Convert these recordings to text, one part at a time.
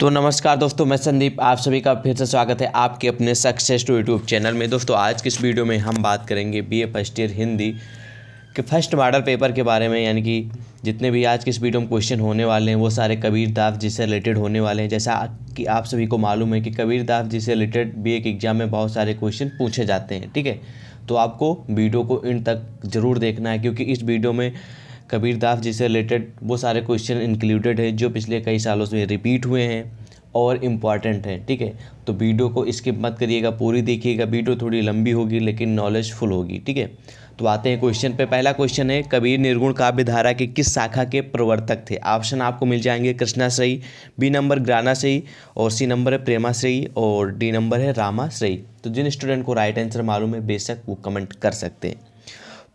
तो नमस्कार दोस्तों, मैं संदीप, आप सभी का फिर से स्वागत है आपके अपने सक्सेस टू यूट्यूब चैनल में। दोस्तों, आज की इस वीडियो में हम बात करेंगे बीए फ़र्स्ट ईयर हिंदी के फ़र्स्ट मॉडल पेपर के बारे में, यानी कि जितने भी आज के इस वीडियो में क्वेश्चन होने वाले हैं, वो सारे कबीर दास जी से रिलेटेड होने वाले हैं। जैसा कि आप सभी को मालूम है कि कबीर दास जी से रिलेटेड बीए के एग्ज़ाम में बहुत सारे क्वेश्चन पूछे जाते हैं, ठीक है? तो आपको वीडियो को इन तक ज़रूर देखना है, क्योंकि इस वीडियो में कबीर दास जी से रिलेटेड वो सारे क्वेश्चन इंक्लूडेड हैं, जो पिछले कई सालों से रिपीट हुए हैं और इंपॉर्टेंट हैं, ठीक है? तो वीडियो को स्किप मत करिएगा, पूरी देखिएगा। वीडियो थोड़ी लंबी होगी, लेकिन नॉलेज फुल होगी, ठीक है? तो आते हैं क्वेश्चन पे। पहला क्वेश्चन है, कबीर निर्गुण काव्य धारा के किस शाखा के प्रवर्तक थे? ऑप्शन आपको मिल जाएँगे कृष्णाश्रयी बी नंबर ग्रानाश्रयी और सी नंबर है प्रेमाश्रयी और डी नंबर है रामाश्रयी। तो जिन स्टूडेंट को राइट आंसर मालूम है, बेशक वो कमेंट कर सकते हैं।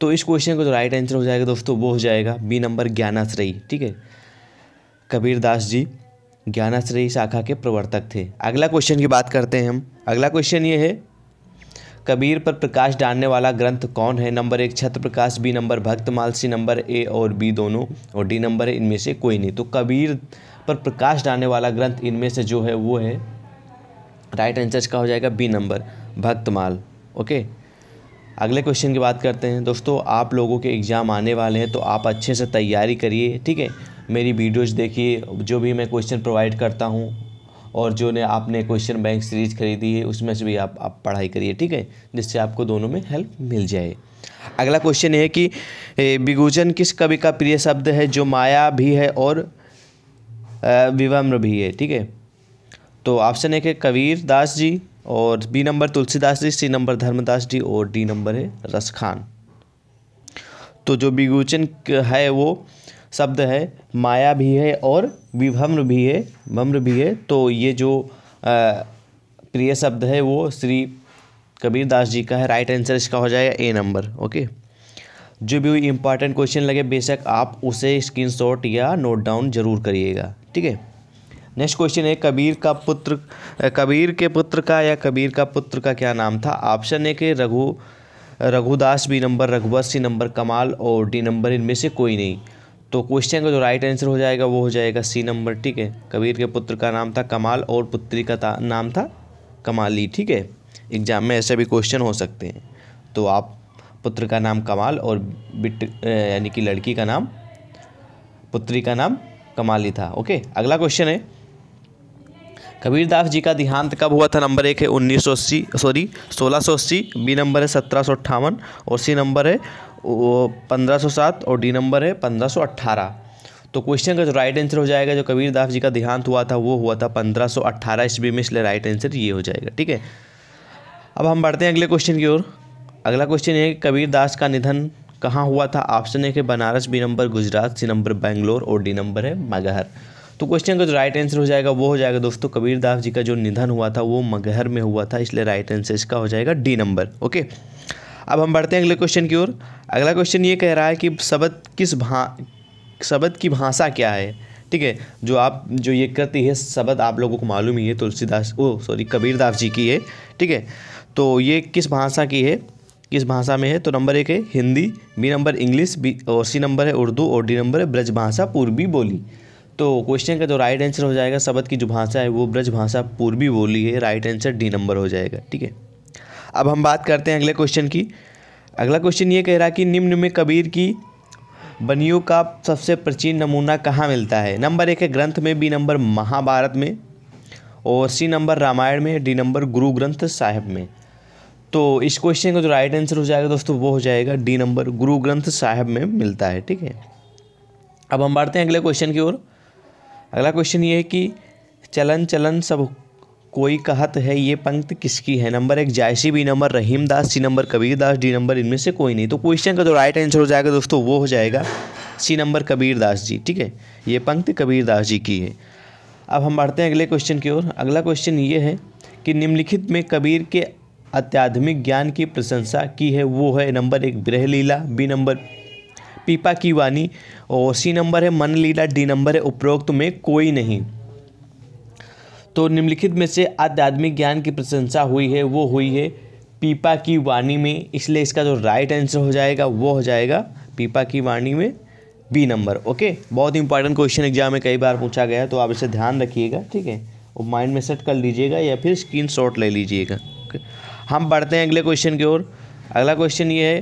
तो इस क्वेश्चन का जो राइट आंसर हो जाएगा दोस्तों, वो हो जाएगा बी नंबर ज्ञानाश्रयी, ठीक है? कबीर दास जी ज्ञानाश्रयी शाखा के प्रवर्तक थे। अगला क्वेश्चन की बात करते हैं हम। अगला क्वेश्चन ये है, कबीर पर प्रकाश डालने वाला ग्रंथ कौन है? नंबर एक Chhatra Prakash B number Bhaktamal C number A और बी दोनों, और डी नंबर इनमें से कोई नहीं। तो कबीर पर प्रकाश डालने वाला ग्रंथ इनमें से जो है, वो है राइट आंसर का हो जाएगा बी नंबर भक्तमाल ओके अगले क्वेश्चन की बात करते हैं। दोस्तों, आप लोगों के एग्ज़ाम आने वाले हैं तो आप अच्छे से तैयारी करिए, ठीक है? मेरी वीडियोज़ देखिए, जो भी मैं क्वेश्चन प्रोवाइड करता हूँ, और जो ने आपने क्वेश्चन बैंक सीरीज़ खरीदी है, उसमें से भी आप आप पढ़ाई करिए, ठीक है? जिससे आपको दोनों में हेल्प मिल जाए। अगला क्वेश्चन है कि बिगुजन किस कवि का प्रिय शब्द है, जो माया भी है और विवम्र भी है, ठीक है? तो ऑप्शन एक है कबीर दास जी। और B number Tulsidas ji, C number Dharmdas ji और डी नंबर है रसखान तो जो बिगुचन है वो शब्द है, माया भी है और विभम्र भी है, भम्र भी है। तो ये जो प्रिय शब्द है वो श्री कबीर दास जी का है। राइट आंसर इसका हो जाएगा ए नंबर ओके जो भी इंपॉर्टेंट क्वेश्चन लगे, बेशक आप उसे स्क्रीनशॉट या नोट डाउन ज़रूर करिएगा, ठीक है? नेक्स्ट क्वेश्चन है, कबीर का पुत्र, कबीर के पुत्र का या कबीर का पुत्र का क्या नाम था? ऑप्शन है कि रघु, रघुदास बी नंबर रघुवर सी नंबर कमाल और डी नंबर इनमें से कोई नहीं। तो क्वेश्चन का जो राइट आंसर हो जाएगा, वो हो जाएगा सी नंबर ठीक है? कबीर के पुत्र का नाम था कमाल और पुत्री का नाम था कमाली, ठीक है? एग्ज़ाम में ऐसे भी क्वेश्चन हो सकते हैं। तो आप, पुत्र का नाम कमाल और बिट यानी कि लड़की का नाम, पुत्री का नाम कमाली था, ओके? अगला क्वेश्चन है कबीरदास जी का देहांत कब हुआ था? नंबर एक है उन्नीस सौ अस्सी सॉरी सोलह सौ अस्सी, बी नंबर है सत्रह सौ अट्ठावन और सी नंबर है पंद्रह सौ सात और डी नंबर है पंद्रह सौ अट्ठारह। तो क्वेश्चन का जो राइट आंसर हो जाएगा, जो कबीरदास जी का देहांत हुआ था, वो हुआ था पंद्रह सौ अट्ठारह। ईस्वी में इसलिए राइट आंसर ये हो जाएगा, ठीक है? अब हम बढ़ते हैं अगले क्वेश्चन की ओर। अगला क्वेश्चन ये कबीरदास का निधन कहाँ हुआ था? ऑप्शन है कि Banaras, B number Gujarat, C number Bangalore और डी नंबर है मगहर। तो क्वेश्चन का जो राइट आंसर हो जाएगा, वो हो जाएगा दोस्तों कबीर दास जी का जो निधन हुआ था, वो मगहर में हुआ था, इसलिए राइट आंसर इसका हो जाएगा डी नंबर ओके अब हम बढ़ते हैं अगले क्वेश्चन की ओर। अगला क्वेश्चन ये कह रहा है कि शब्द किस भा, शब्द की भाषा क्या है? ठीक है, जो आप, जो ये करती है, शब्द आप लोगों को मालूम ही है, तुलसीदास, ओ सॉरी कबीर दास जी की है, ठीक है? तो ये किस भाषा की है? किस भाषा में है? तो नंबर एक है Hindi B number English B और सी नंबर है उर्दू, और डी नंबर है ब्रज भाषा, पूर्वी बोली। तो क्वेश्चन का जो राइट आंसर हो जाएगा, शब्द की जो भाषा है, वो ब्रज भाषा पूर्वी बोली है राइट आंसर डी नंबर हो जाएगा, ठीक है? अब हम बात करते हैं अगले क्वेश्चन की। अगला क्वेश्चन ये कह रहा कि निम्न में कबीर की बनियों का सबसे प्राचीन नमूना कहाँ मिलता है? नंबर एक है ग्रंथ में बी नंबर महाभारत में, और सी नंबर रामायण में डी नंबर गुरु ग्रंथ साहिब में। तो इस क्वेश्चन का जो राइट आंसर हो जाएगा दोस्तों, वो हो जाएगा डी नंबर गुरु ग्रंथ साहिब में मिलता है, ठीक है? अब हम बढ़ते हैं अगले क्वेश्चन की ओर। अगला क्वेश्चन ये है कि चलन चलन सब कोई कहत है, ये पंक्ति किसकी है? नंबर एक Jayasi B number Rahim Das C number Kabir Das D number इनमें से कोई नहीं। तो क्वेश्चन का जो राइट आंसर हो जाएगा दोस्तों, वो हो जाएगा सी नंबर कबीर दास जी, ठीक है? ये पंक्ति कबीर दास जी की है। अब हम बढ़ते हैं अगले क्वेश्चन की ओर। अगला क्वेश्चन ये है कि निम्नलिखित में कबीर के अत्याधुनिक ज्ञान की प्रशंसा की है, वो है नंबर एक ब्रह लीला बी नंबर पीपा की वाणी, और सी नंबर है, मन लीला, डी नंबर है, उपरोक्त में कोई नहीं। तो निम्नलिखित में से आध्यात्मिक ज्ञान की प्रशंसा हुई है, वो हुई है पीपा की वाणी में, इसलिए इसका जो राइट आंसर हो जाएगा, वो हो जाएगा पीपा की वाणी में बी नंबर ओके बहुत इंपॉर्टेंट क्वेश्चन एग्ज़ाम में कई बार पूछा गया तो आप इसे ध्यान रखिएगा, ठीक है? और माइंड में सेट कर लीजिएगा, या फिर स्क्रीन शॉट ले लीजिएगा हम बढ़ते हैं अगले क्वेश्चन की ओर। अगला क्वेश्चन ये है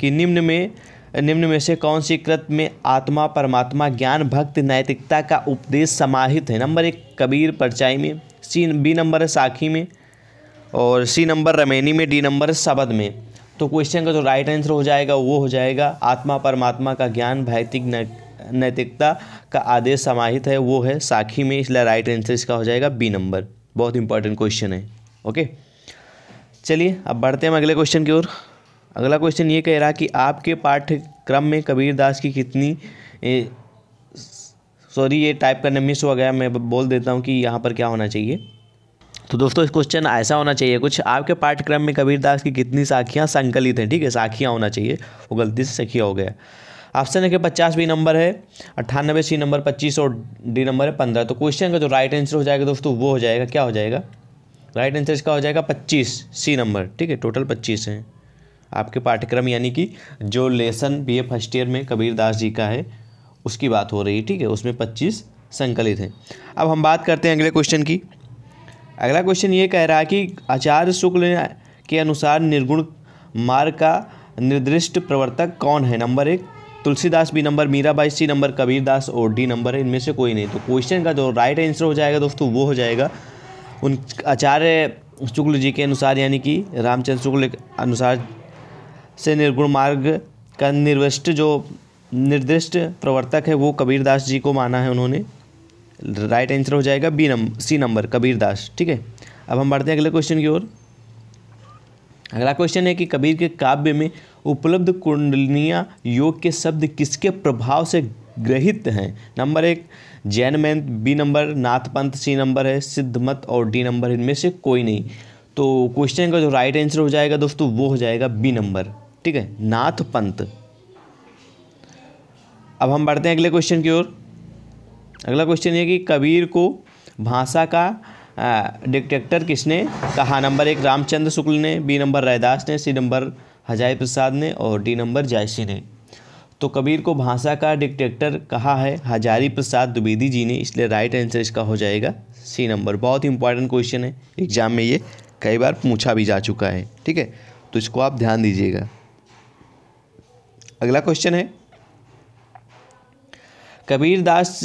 कि निम्न में निम्न में से कौन सी कृत में आत्मा, परमात्मा, ज्ञान, भक्ति, नैतिकता का उपदेश समाहित है? नंबर एक, कबीर परचाई में, सी, बी नंबर है साखी में, और सी नंबर रमेनी में, डी नंबर है शबद में। तो क्वेश्चन का जो राइट आंसर हो जाएगा, वो हो जाएगा, आत्मा, परमात्मा का ज्ञान, भैतिक नैतिकता का आदेश समाहित है, वो है साखी में, इसलिए राइट आंसर इसका हो जाएगा बी नंबर। बहुत इंपॉर्टेंट क्वेश्चन है ओके चलिए, अब बढ़ते हैं हम अगले क्वेश्चन की ओर। अगला क्वेश्चन ये कह रहा कि आपके पाठ्यक्रम में कबीर दास की कितनी सॉरी ये टाइप करने मिस हो गया। मैं बोल देता हूँ कि यहाँ पर क्या होना चाहिए। तो दोस्तों, इस क्वेश्चन ऐसा होना चाहिए, कुछ आपके पाठ्यक्रम में कबीर दास की कितनी साखियाँ संकलित हैं? ठीक है, साखियाँ होना चाहिए। वो गलती से सखिया हो गया। ऑप्शन है कि पचास बी नंबर है अट्ठानबे सी नंबर, पच्चीस और डी नंबर है, पंद्रह। तो क्वेश्चन का जो राइट आंसर हो जाएगा दोस्तों, वो हो जाएगा, क्या हो जाएगा? राइट आंसर इसका हो जाएगा पच्चीस सी नंबर। ठीक है टोटल पच्चीस हैं। आपके पाठ्यक्रम, यानी कि जो lesson B A first year में कबीर दास जी का है, उसकी बात हो रही है, ठीक है? उसमें पच्चीस संकलित हैं। अब हम बात करते हैं अगले क्वेश्चन की। अगला क्वेश्चन ये कह रहा है कि आचार्य शुक्ल के अनुसार निर्गुण मार्ग का निर्दिष्ट प्रवर्तक कौन है? नंबर एक, Tulsidas B, number Mirabai C, number Kabirdas और डी, नंबर है, इनमें से कोई नहीं। तो क्वेश्चन का जो राइट आंसर हो जाएगा दोस्तों, वो हो जाएगा उन आचार्य शुक्ल जी के अनुसार, यानी कि रामचंद्र शुक्ल के अनुसार से निर्गुण मार्ग का निर्विष्ट जो निर्दिष्ट प्रवर्तक है, वो कबीरदास जी को माना है उन्होंने। राइट आंसर हो जाएगा B number C number Kabirdas, ठीक है? अब हम बढ़ते हैं अगले क्वेश्चन की ओर। अगला क्वेश्चन है कि कबीर के काव्य में उपलब्ध कुंडलियाँ योग के शब्द किसके प्रभाव से ग्रहित हैं? नंबर एक, Jain man B number Nath Panth C number है, सिद्ध मत और डी नंबर इनमें से कोई नहीं। तो क्वेश्चन का जो राइट आंसर हो जाएगा दोस्तों, वो हो जाएगा बी नंबर ठीक है, नाथ पंत। अब हम बढ़ते हैं अगले क्वेश्चन की ओर। अगला क्वेश्चन ये कि कबीर को भाषा का डिटेक्टर किसने कहा? नंबर एक, रामचंद्र शुक्ल ने बी नंबर रैदास ने सी नंबर हजाई प्रसाद ने और डी नंबर जायसी ने। तो कबीर को भाषा का डिटेक्टर कहा है? हजारी प्रसाद द्विवेदी जी ने, इसलिए राइट आंसर इसका हो जाएगा। सी नंबर बहुत ही इंपॉर्टेंट क्वेश्चन है। एग्ज़ाम में ये कई बार पूछा भी जा चुका है, ठीक है? तो इसको आप ध्यान दीजिएगा। अगला क्वेश्चन है। कबीर दास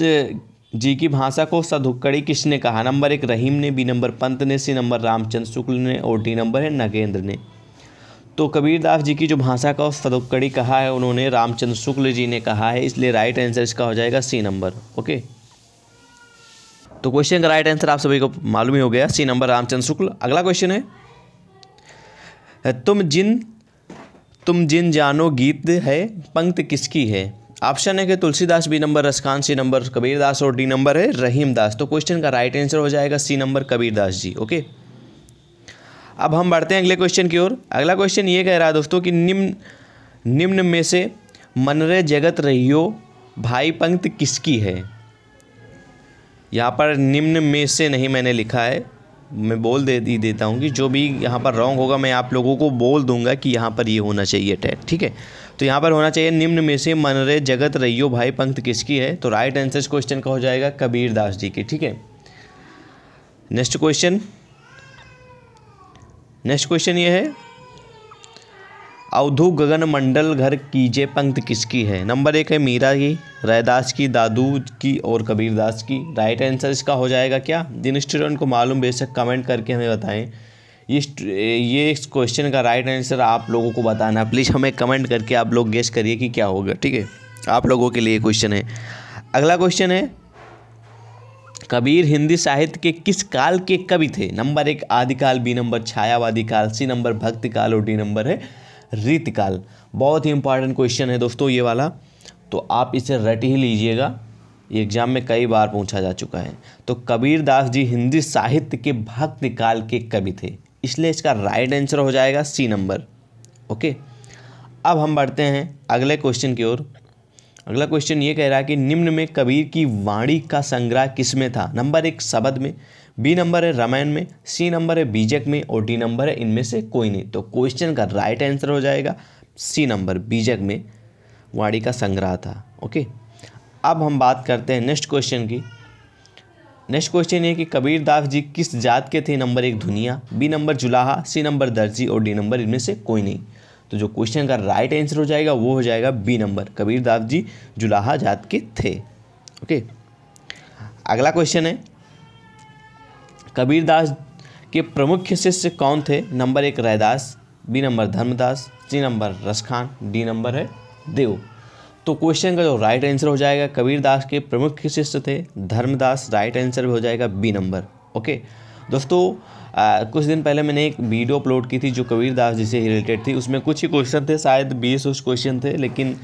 जी की भाषा को सधुक्कड़ी किसने कहा? नंबर एक, रहीम ने। बी, नंबर पंत ने। सी, नंबर रामचंद्र शुक्ल ने। और डी, नंबर है नगेंद्र ने। तो कबीर दास जी की जो भाषा का सधुक्कड़ी कहा है, उन्होंने रामचंद्र शुक्ल जी ने कहा है। इसलिए राइट आंसर इसका हो जाएगा सी नंबर ओके तो क्वेश्चन का राइट आंसर आप सभी को मालूम ही हो गया। C number Ramchandra Shukla. अगला क्वेश्चन है, तुम जिन तुम जिन जानो गीत है, पंक्त किसकी है? ऑप्शन है कि Tulsidas B number Raskhan C number Kabirdas और डी नंबर है, रहीम दास। तो क्वेश्चन का राइट आंसर हो जाएगा C number Kabirdas ji okay अब हम बढ़ते हैं अगले क्वेश्चन की ओर। अगला क्वेश्चन ये कह रहा है दोस्तों कि निम्न निम्न में से मनरे जगत रहियो, भाई पंक्त किसकी है? यहाँ पर निम्न में से नहीं मैंने लिखा है। मैं बोल दे देता हूँ कि जो भी यहाँ पर रॉन्ग होगा, मैं आप लोगों को बोल दूँगा कि यहाँ पर ये यह होना चाहिए टैग ठीक है? तो यहाँ पर होना चाहिए, निम्न में से मनरे जगत रैयो भाई पंक्त किसकी है? तो राइट आंसर इस क्वेश्चन का हो जाएगा कबीर दास जी की, ठीक है? नेक्स्ट क्वेश्चन नेक्स्ट क्वेश्चन ये है अवधु गगन मंडल घर कीजे पंक्त किसकी है? नंबर एक है मीरा की रैदास की दादू की और कबीरदास की। राइट आंसर इसका हो जाएगा क्या? जिन स्टूडेंट को मालूम, बेशक कमेंट करके हमें बताएँ। ये ये इस क्वेश्चन का राइट आंसर आप लोगों को बताना। प्लीज़ हमें कमेंट करके आप लोग गेस करिए कि क्या होगा, ठीक है? आप लोगों के लिए क्वेश्चन है। अगला क्वेश्चन है, कबीर हिंदी साहित्य के किस काल के कवि थे? नंबर एक आदिकाल, बी नंबर छायावादी काल, सी नंबर भक्ति काल और डी नंबर है रीतिकाल। बहुत ही इंपॉर्टेंट क्वेश्चन है दोस्तों ये वाला। तो आप इसे रट ही लीजिएगा। एग्ज़ाम में कई बार पूछा जा चुका है। तो कबीर दास जी हिंदी साहित्य के भक्ति काल के कवि थे। इसलिए इसका राइट आंसर हो जाएगा सी नंबर ओके अब हम बढ़ते हैं अगले क्वेश्चन की ओर। अगला क्वेश्चन ये कह रहा है कि निम्न में कबीर की वाणी का संग्रह किसमें था? नंबर एक शब्द में। बी नंबर है रामायण में, सी नंबर है बीजक में और डी नंबर है इनमें से कोई नहीं। तो क्वेश्चन का राइट आंसर हो जाएगा सी नंबर बीजक में, वाणी का संग्रह था ओके अब हम बात करते हैं नेक्स्ट क्वेश्चन की। नेक्स्ट क्वेश्चन ये कि कबीर दास जी किस जात के थे? नंबर एक दुनिया बी नंबर जुलाहा, सी नंबर दर्जी और डी नंबर इनमें से कोई नहीं। तो जो क्वेश्चन का राइट आंसर हो जाएगा वो हो जाएगा बी नंबर, कबीर दास जी जुलाहा जात के थे ओके अगला क्वेश्चन है कबीर दास के प्रमुख शिष्य कौन थे? नंबर एक Raidas B number Dharmdas C number Raskhan D number है देव। तो क्वेश्चन का जो राइट आंसर हो जाएगा कबीरदास के प्रमुख शिष्य थे धर्मदास राइट आंसर भी हो जाएगा बी नंबर ओके दोस्तों आ, कुछ दिन पहले मैंने एक वीडियो अपलोड की थी जो कबीरदास जी से रिलेटेड थी। उसमें कुछ ही क्वेश्चन थे शायद बीस उस क्वेश्चन थे लेकिन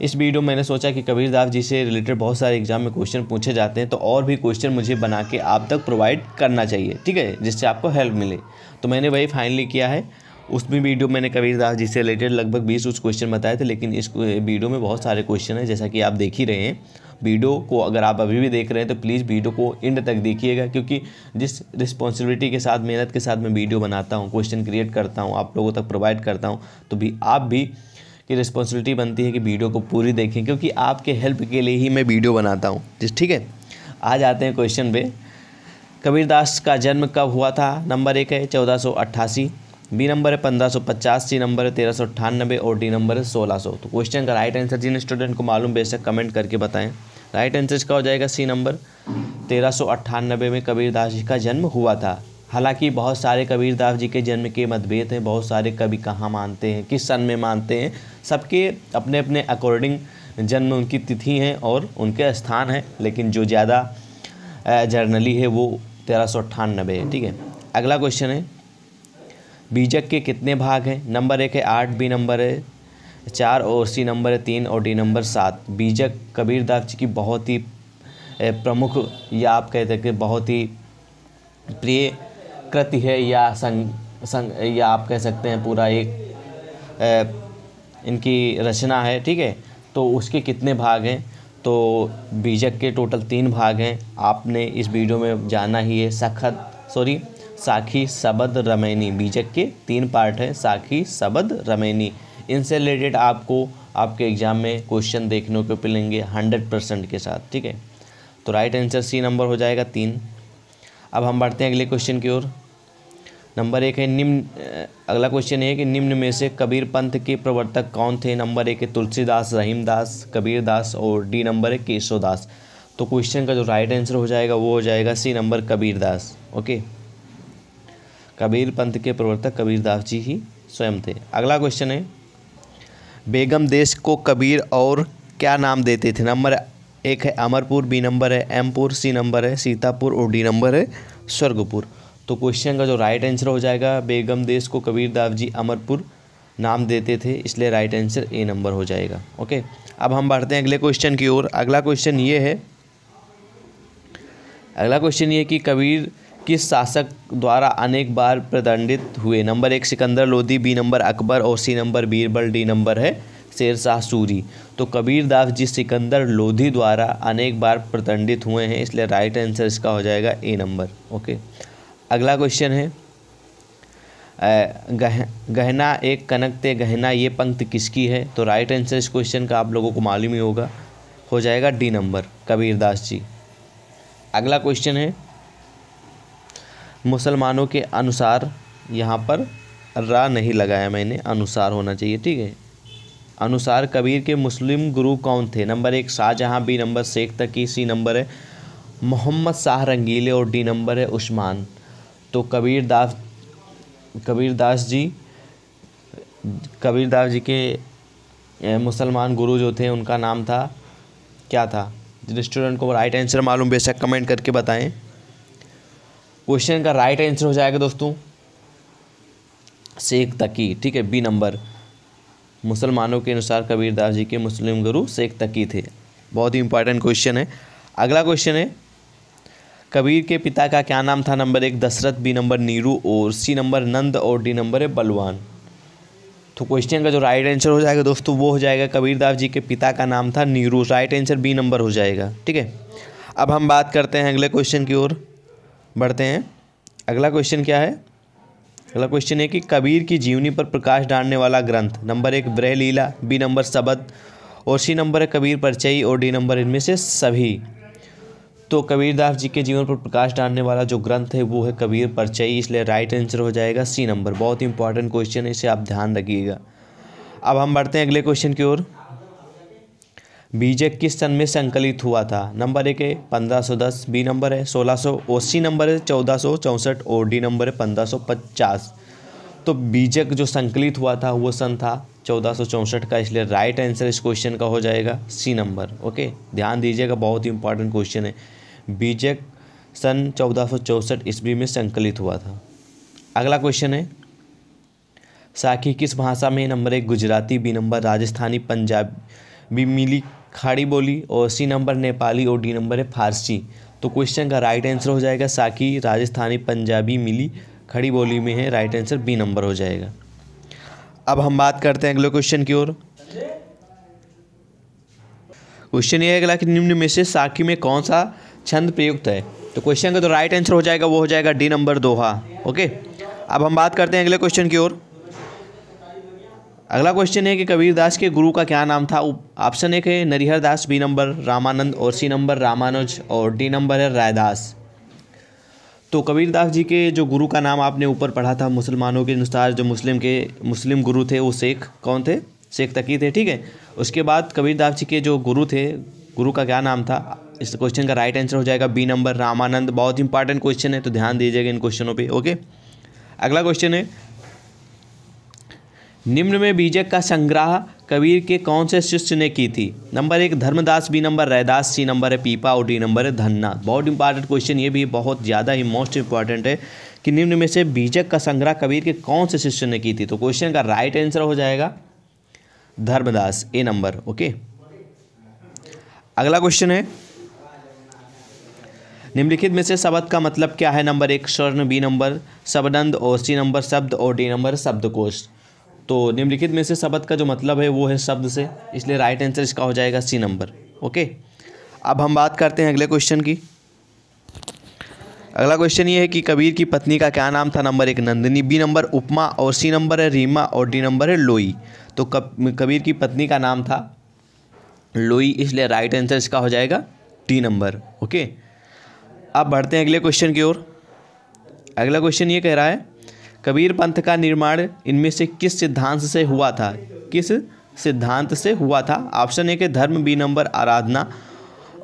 इस वीडियो मैंने सोचा कि कबीर दास जी से रिलेटेड बहुत सारे एग्ज़ाम में क्वेश्चन पूछे जाते हैं तो और भी क्वेश्चन मुझे बना के आप तक प्रोवाइड करना चाहिए, ठीक है? जिससे आपको हेल्प मिले। तो मैंने वही फाइनली किया है। उसमें वीडियो मैंने कबीर दास जी से रिलेटेड लगभग बीस उस क्वेश्चन बताए थे, लेकिन इस वीडियो में बहुत सारे क्वेश्चन हैं, जैसा कि आप देख ही रहे हैं। वीडियो को अगर आप अभी भी देख रहे हैं तो प्लीज़ वीडियो को एंड तक देखिएगा, क्योंकि जिस रिस्पॉन्सिबिलिटी के साथ, मेहनत के साथ मैं वीडियो बनाता हूँ क्वेश्चन क्रिएट करता हूँ, आप लोगों तक प्रोवाइड करता हूँ तो भी आप भी की रिस्पॉन्सिबिलिटी बनती है कि वीडियो को पूरी देखें, क्योंकि आपके हेल्प के लिए ही मैं वीडियो बनाता हूँ। ठीक है? आ जाते हैं क्वेश्चन पे। कबीरदास का जन्म कब हुआ था? नंबर एक है चौदह बी नंबर है पंद्रह सौ पचास सी नंबर है तेरह सौ अट्ठानबे और डी नंबर है सोलह सौ। तो क्वेश्चन का राइट आंसर जिन स्टूडेंट को मालूम, बेशक कमेंट करके बताएँ। राइट आंसर इसका हो जाएगा सी नंबर तेरह सौ अट्ठानबे में कबीरदास जी का जन्म हुआ था। हालाँकि बहुत सारे कबीरदास जी के जन्म के मतभेद हैं, बहुत सारे कवि कहाँ मानते हैं, किस सन में मानते हैं, सबके अपने अपने अकॉर्डिंग जन्म उनकी तिथि हैं और उनके स्थान हैं, लेकिन जो ज़्यादा जर्नली है वो तेरह सौ अट्ठानबे है, ठीक है। अगला क्वेश्चन है, बीजक के कितने भाग हैं? नंबर एक है आठ, बी नंबर है चार और सी नंबर है तीन और डी नंबर सात। बीजक कबीरदास जी की बहुत ही प्रमुख, या आप कहते हैं कि बहुत ही प्रिय कृति है या संग संग या आप कह सकते हैं पूरा एक ए, इनकी रचना है ठीक है? तो उसके कितने भाग हैं? तो बीजक के टोटल तीन भाग हैं। आपने इस वीडियो में जाना ही है सखत सॉरी साखी सबद रमैनी। बीजक के तीन पार्ट हैं साखी सबद रमैनी। इनसे रिलेटेड आपको आपके एग्ज़ाम में क्वेश्चन देखने को मिलेंगे हंड्रेड परसेंट के साथ ठीक है? तो राइट आंसर सी नंबर हो जाएगा तीन। अब हम बढ़ते हैं अगले क्वेश्चन की ओर। नंबर एक है निम्न अगला क्वेश्चन है कि निम्न में से कबीर पंथ के प्रवर्तक कौन थे? नंबर एक है तुलसीदास, रहीमदास कबीर दास और डी नंबर है केशव दास तो क्वेश्चन का जो राइट आंसर हो जाएगा, वो हो जाएगा C number Kabir Das okay Kabir पंथ के प्रवर्तक कबीर दास जी ही स्वयं थे। अगला क्वेश्चन है, बेगम देश को कबीर और क्या नाम देते थे? नंबर एक है अमरपुर, बी नंबर है एमपुर, सी नंबर है सीतापुर और डी नंबर है स्वर्गपुर। तो क्वेश्चन का जो राइट आंसर हो जाएगा, बेगम देश को कबीर दास जी अमरपुर नाम देते थे, इसलिए राइट आंसर ए नंबर हो जाएगा। ओके अब हम बढ़ते हैं अगले क्वेश्चन की ओर। अगला क्वेश्चन ये है, अगला क्वेश्चन ये कि कबीर किस शासक द्वारा अनेक बार प्रदंडित हुए? नंबर एक सिकंदर लोधी बी नंबर अकबर और C number Birbal D number है शेर शाह सूरी। तो कबीर दास जी सिकंदर लोधी द्वारा अनेक बार प्रतंडित हुए हैं इसलिए राइट आंसर इसका हो जाएगा ए नंबर ओके अगला क्वेश्चन है गह, गहना एक कनक ते गहना ये पंक्ति किसकी है? तो राइट आंसर इस क्वेश्चन का आप लोगों को मालूम ही होगा हो जाएगा डी नंबर कबीर दास जी। अगला क्वेश्चन है मुसलमानों के अनुसार यहाँ पर रा नहीं लगाया मैंने अनुसार होना चाहिए ठीक है? अनुसार कबीर के मुस्लिम गुरु कौन थे? नंबर एक, Shahjahan, B, number Sheikh Taqi, C, number है मोहम्मद शाह रंगीले और डी, नंबर है उस्मान। तो कबीर दास कबीर दास जी, कबीर दास जी के मुसलमान गुरु जो थे, उनका नाम था, क्या था? स्टूडेंट को राइट आंसर मालूम, बेशक कमेंट करके बताएँ। क्वेश्चन का राइट आंसर हो जाएगा दोस्तों, शेख तकी, ठीक है? B, number. मुसलमानों के अनुसार कबीरदास जी के मुस्लिम गुरु शेख तकी थे। बहुत ही इंपॉर्टेंट क्वेश्चन है। अगला क्वेश्चन है, कबीर के पिता का क्या नाम था? नंबर एक, दशरथ बी नंबर नीरू और सी नंबर नंद और डी नंबर है बलवान। तो क्वेश्चन का जो राइट आंसर हो जाएगा दोस्तों, वो हो जाएगा कबीरदास जी के पिता का नाम था Niru. Right answer B number हो जाएगा, ठीक है? अब हम बात करते हैं अगले क्वेश्चन की ओर। बढ़ते हैं। अगला क्वेश्चन क्या है? अगला क्वेश्चन है कि कबीर की जीवनी पर प्रकाश डालने वाला ग्रंथ, नंबर एक ब्रह लीला, बी नंबर शबद और सी नंबर है कबीर परचई, और डी नंबर इनमें से सभी। तो कबीरदास जी के जीवन पर प्रकाश डालने वाला जो ग्रंथ है, वो है कबीर परचई, इसलिए राइट आंसर हो जाएगा सी नंबर बहुत इंपॉर्टेंट क्वेश्चन है, इसे आप ध्यान रखिएगा। अब हम बढ़ते हैं अगले क्वेश्चन की ओर। बीजेक किस सन में संकलित हुआ था? नंबर एक है पंद्रह सौ दस, बी नंबर है सोलह सौ अस्सी नंबर है चौदह सौ चौंसठ, और डी नंबर है पंद्रह सौ पचास। तो बीजक जो संकलित हुआ था, वो सन था चौदह सौ चौंसठ का, इसलिए राइट आंसर इस क्वेश्चन का हो जाएगा सी नंबर ओके ध्यान दीजिएगा, बहुत ही इंपॉर्टेंट क्वेश्चन है। बीजक सन चौदह सौ चौंसठ ईस्वी में संकलित हुआ था। अगला क्वेश्चन है, साखी किस भाषा में नंबर एक गुजराती, बी नंबर राजस्थानी, पंजाबी मिली खाड़ी बोली और सी नंबर नेपाली और डी नंबर है फारसी। तो क्वेश्चन का राइट आंसर हो जाएगा, साकी राजस्थानी पंजाबी मिली, खड़ी बोली में है राइट आंसर बी नंबर हो जाएगा। अब हम बात करते हैं अगले क्वेश्चन की ओर। क्वेश्चन ये अगला कि निम्न में से साकी में कौन सा छंद प्रयुक्त है? तो क्वेश्चन का जो राइट आंसर हो जाएगा, वो हो जाएगा डी नंबर दोहा ओके अब हम बात करते हैं अगले क्वेश्चन की ओर। अगला क्वेश्चन है कि कबीर दास के गुरु का क्या नाम था? ऑप्शन एक है नरिहर दास बी नंबर रामानंद और सी नंबर रामानुज और डी नंबर है रायदास। तो कबीर दास जी के जो गुरु का नाम आपने ऊपर पढ़ा था, मुसलमानों के अनुसार जो मुस्लिम के, मुस्लिम गुरु थे वो शेख। कौन थे? शेख तकी थे, ठीक है? उसके बाद कबीर दास जी के जो गुरु थे, गुरु का क्या नाम था? इस क्वेश्चन का राइट आंसर हो जाएगा बी नंबर रामानंद। बहुत इंपॉर्टेंट क्वेश्चन है तो ध्यान दीजिएगा इन क्वेश्चनों पर ओके अगला क्वेश्चन है निम्न में बीजक का संग्रह कबीर के कौन से शिष्य ने की थी? नंबर एक, Dharmdas, B number, Raidas, C number है पीपा, और डी नंबर है धन्ना बहुत इंपॉर्टेंट क्वेश्चन ये भी बहुत ज़्यादा ही मोस्ट इंपॉर्टेंट है कि निम्न में से बीजक का संग्रह कबीर के कौन से शिष्य ने की थी? तो क्वेश्चन का राइट आंसर हो जाएगा धर्मदास ए नंबर ओके अगला क्वेश्चन है। निम्नलिखित में से शब्द का मतलब क्या है? नंबर एक, स्वर्ण, बी नंबर शब्दंद और सी नंबर, शब्द, और डी नंबर, शब्दकोश। तो निम्नलिखित में से शब्द का जो मतलब है वो है शब्द से, इसलिए राइट आंसर इसका हो जाएगा सी नंबर ओके अब हम बात करते हैं अगले क्वेश्चन की। अगला क्वेश्चन ये है कि कबीर की पत्नी का क्या नाम था? नंबर एक नंदिनी बी नंबर उपमा और सी नंबर है रीमा और डी नंबर है लोई। तो कब, कबीर की पत्नी का नाम था लोई, इसलिए राइट आंसर इसका हो जाएगा डी नंबर ओके अब बढ़ते हैं अगले क्वेश्चन की ओर। अगला क्वेश्चन ये कह रहा है कबीर पंथ का निर्माण इनमें से किस सिद्धांत से हुआ था? किस सिद्धांत से हुआ था? ऑप्शन ए के धर्म, बी नंबर आराधना,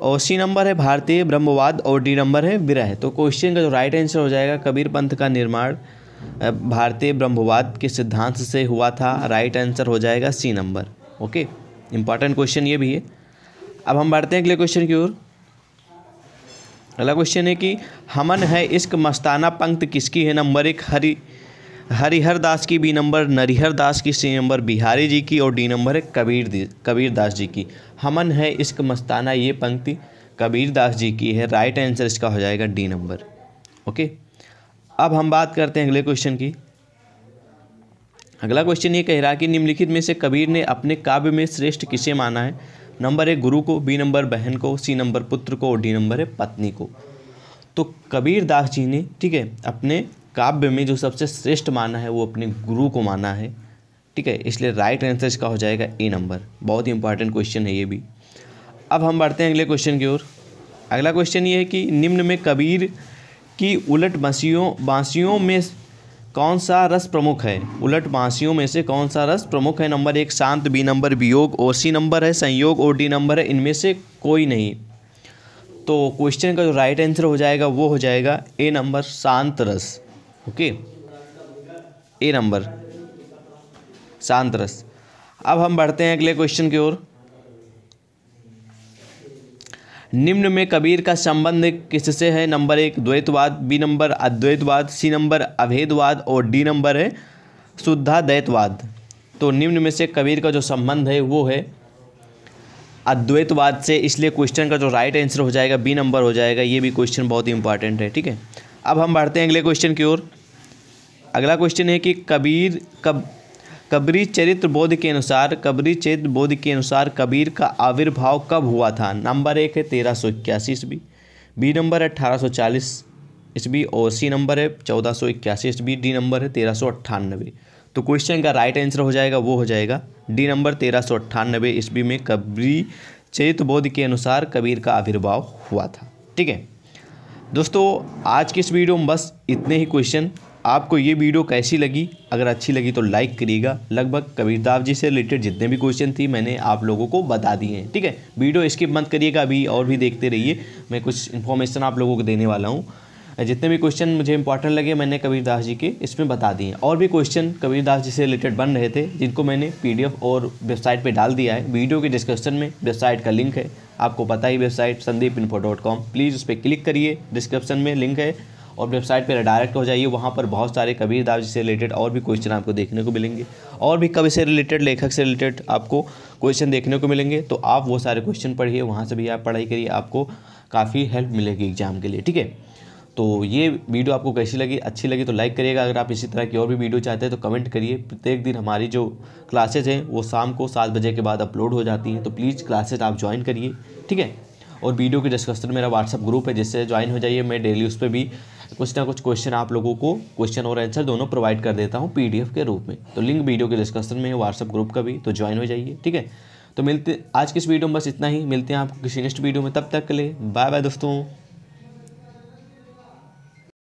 और सी नंबर है भारतीय ब्रह्मवाद, और डी नंबर है विरह। तो क्वेश्चन का जो राइट आंसर हो जाएगा, कबीर पंथ का निर्माण भारतीय ब्रह्मवाद के सिद्धांत से हुआ था। राइट आंसर हो जाएगा C number okay important question ये भी है। अब हम बढ़ते हैं अगले क्वेश्चन की ओर। अगला क्वेश्चन है कि हमन है इश्क मस्ताना पंक्त किसकी है? नंबर एक, हरी। हरिहर दास की बी नंबर, नरिहर दास की सी नंबर, बिहारी जी की और डी नंबर है कबीर कबीर दास जी की। हमन है इश्क मस्ताना ये पंक्ति, कबीर दास जी की है राइट आंसर इसका हो जाएगा डी नंबर, ओके? अब हम बात करते हैं अगले क्वेश्चन की। अगला क्वेश्चन ये कह रहा है कि निम्नलिखित में से कबीर ने अपने काव्य में श्रेष्ठ किसे माना है? नंबर एक गुरु को, बी नंबर बहन को, सी नंबर पुत्र को और डी नंबर है पत्नी को। तो कबीर दास जी ने, ठीक है, अपने काव्य में जो सबसे श्रेष्ठ माना है, वो अपने गुरु को माना है। ठीक है, इसलिए राइट आंसर इसका हो जाएगा ए नंबर बहुत ही इंपॉर्टेंट क्वेश्चन है ये भी। अब हम बढ़ते हैं अगले क्वेश्चन की ओर। अगला क्वेश्चन ये है कि निम्न में कबीर की उलट बांसियों बांसियों में कौन सा रस प्रमुख है? उलट बांसियों में से कौन सा रस प्रमुख है? नंबर एक, शांत बी नंबर वियोग, और सी नंबर है संयोग, और डी नंबर है इनमें से कोई नहीं। तो क्वेश्चन का जो राइट आंसर हो जाएगा, वो हो जाएगा ए नंबर शांत रस। ओके? A number. शांत रस अब हम बढ़ते हैं अगले क्वेश्चन की ओर। निम्न में कबीर का संबंध किससे है? नंबर एक, द्वैतवाद, बी नंबर, अद्वैतवाद, सी नंबर, अभेदवाद, और डी नंबर है शुद्धा द्वैतवाद तो निम्न में से कबीर का जो संबंध है, वो है अद्वैतवाद से, इसलिए क्वेश्चन का जो राइट आंसर हो जाएगा, बी नंबर हो जाएगा। ये भी क्वेश्चन बहुत ही इंपॉर्टेंट है, ठीक है? अब हम बढ़ते हैं अगले क्वेश्चन की ओर। अगला क्वेश्चन है कि कबीर, कब, कबरी चरित्र बोध के अनुसार, कबरी चरित्र बोध के अनुसार कबीर का आविर्भाव कब हुआ था? नंबर एक है तेरह सौ इक्यासी ईस्वी। बी नंबर है अठारह सौ चालीस ईस्वी और सी नंबर है चौदह सौ इक्यासी ईस्वी। डी नंबर है तेरह सौ अट्ठानबे तो क्वेश्चन का राइट आंसर हो जाएगा, वो हो जाएगा। डी नंबर तेरह सौ अट्ठानबे ईस्वी में कबरी चरित्र बोध के अनुसार कबीर का आविर्भाव हुआ था। ठीक है? दोस्तों, आज के इस वीडियो में बस इतने ही क्वेश्चन आपको ये वीडियो कैसी लगी? अगर अच्छी लगी तो लाइक करिएगा। लगभग कबीरदास जी से रिलेटेड जितने भी क्वेश्चन थी, मैंने आप लोगों को बता दिए हैं। ठीक है? वीडियो स्किप मत करिएगा, अभी और भी देखते रहिए। मैं कुछ इन्फॉर्मेशन आप लोगों को देने वाला हूँ। जितने भी क्वेश्चन मुझे इंपॉर्टेंट लगे, मैंने कबीरदास जी के इसमें बता दिए और भी क्वेश्चन कबीरदास जी से रिलेटेड बन रहे थे, जिनको मैंने पीडीएफ और वेबसाइट पे डाल दिया है। वीडियो के डिस्क्रिप्शन में वेबसाइट का लिंक है। आपको पता ही website Sandeep info dot com please उस पर क्लिक करिए। डिस्क्रिप्शन में लिंक है और वेबसाइट पर डायरेक्ट हो जाइए। वहाँ पर बहुत सारे कबीरदास जी से रिलेटेड और भी क्वेश्चन आपको देखने को मिलेंगे। और भी कवि से रिलेटेड लेखक से रिलेटेड आपको क्वेश्चन देखने को मिलेंगे। तो आप वो सारे क्वेश्चन पढ़िए। वहाँ से भी आप पढ़ाई करिए। आपको काफ़ी हेल्प मिलेगी एग्ज़ाम के लिए। ठीक है? तो ये वीडियो आपको कैसी लगी? अच्छी लगी तो लाइक करिएगा। अगर आप इसी तरह की और भी वीडियो चाहते हैं तो कमेंट करिए। प्रत्येक दिन हमारी जो क्लासेज हैं, वो शाम को सात बजे के बाद अपलोड हो जाती हैं। तो प्लीज़ क्लासेज आप ज्वाइन करिए, ठीक है? और वीडियो के डिस्कशन मेरा व्हाट्सअप ग्रुप है, जिससे ज्वाइन हो जाइए। मैं डेली उस पर भी कुछ ना कुछ क्वेश्चन आप लोगों को क्वेश्चन और आंसर दोनों प्रोवाइड कर देता हूँ पीडीएफ के रूप में। तो लिंक वीडियो के डिस्कशन में है व्हाट्सअप ग्रुप का भी। तो ज्वाइन हो जाइए, ठीक है? तो मिलते, आज की इस वीडियो में बस इतना ही। मिलते हैं आपको किसी नेक्स्ट वीडियो में। तब तक के लिए बाय बाय दोस्तों।